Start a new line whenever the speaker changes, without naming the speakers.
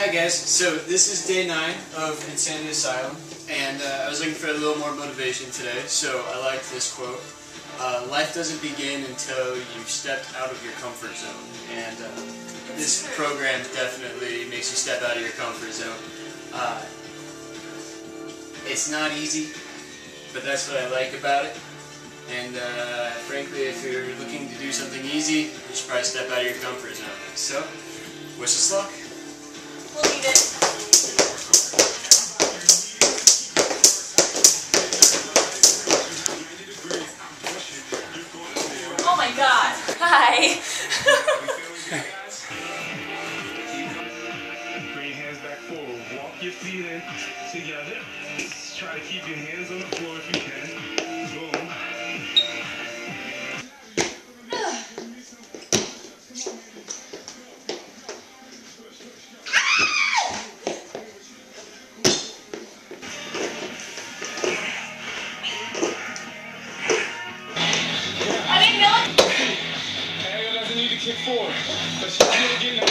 Hi guys, so this is day 9 of Insanity Asylum, and uh, I was looking for a little more motivation today, so I liked this quote. Uh, life doesn't begin until you've stepped out of your comfort zone, and uh, this program definitely makes you step out of your comfort zone. Uh, it's not easy, but that's what I like about it. And uh, frankly, if you're looking to do something easy, you should probably step out of your comfort zone. So, wish us luck.
Oh my god. Hi.
Together. Try to keep your hands on the floor kick forward, but she's still getting